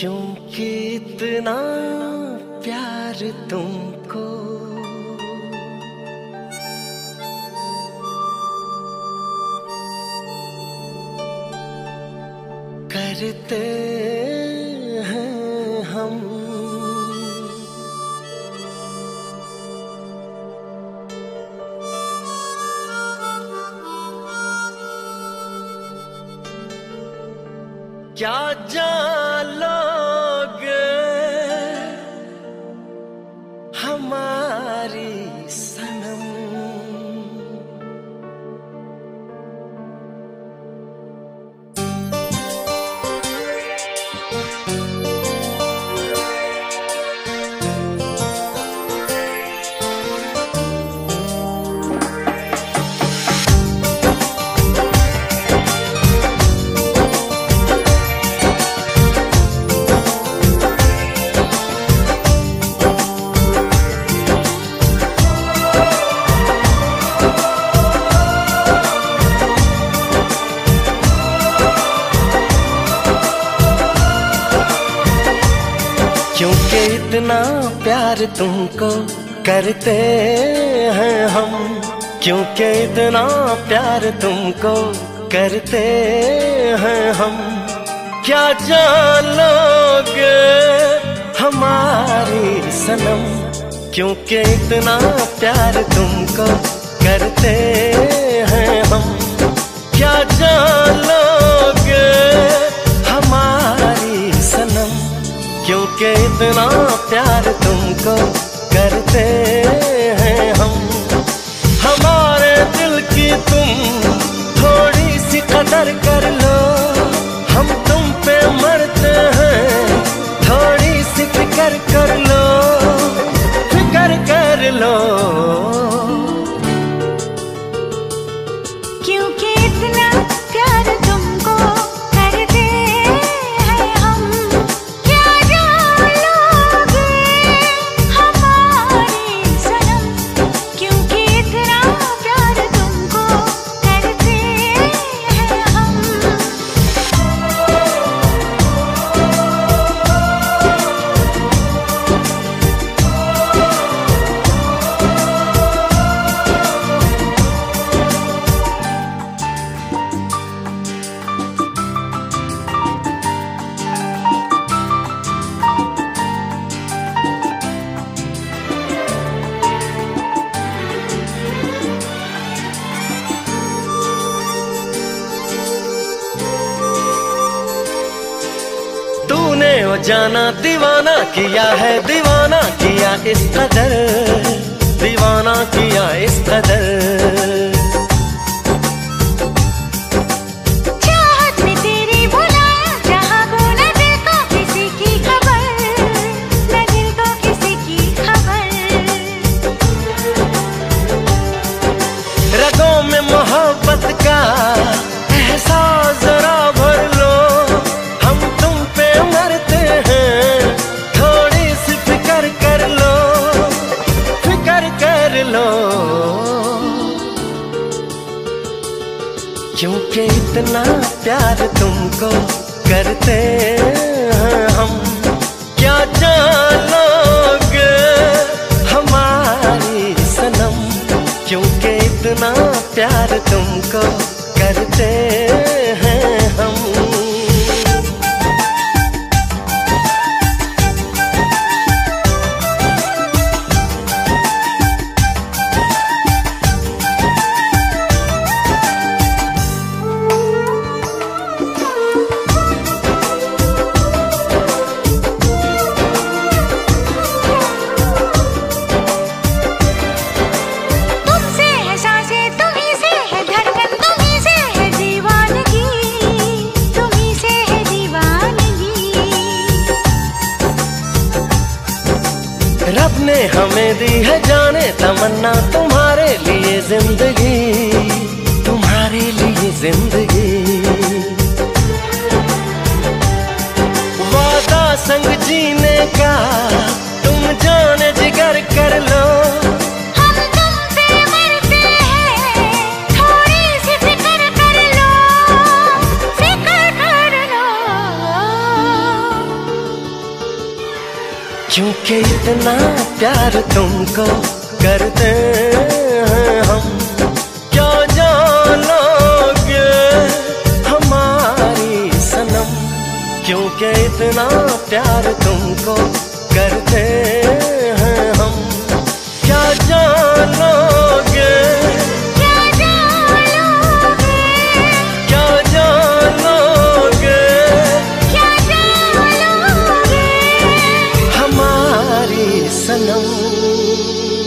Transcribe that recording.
क्योंकि इतना प्यार तुमको। करते हैं हम। क्या जान हमारी प्यार तुमको करते हैं हम? क्योंकि इतना प्यार तुमको करते हैं हम? क्या जान लोगे हमारी सनम? क्योंकि इतना प्यार तुमको करते हैं हम? क्या जान तुमको करते हैं हम। हमारे दिल की जाना दीवाना किया है दीवाना किया इस कदर दीवाना किया इस कदर। क्योंकि इतना प्यार तुमको करते हैं हम। क्या जान लोगे हमारी सनम? क्योंकि इतना प्यार तुमको करते हैं हम। ने हमें दी है जाने तमन्ना तुम्हारे लिए ज़िंदगी। क्योंकि इतना प्यार तुमको करते हैं हम, क्या जानोगे हमारी सनम? क्योंकि इतना प्यार तुमको करते हैं हम, क्या जानो soul.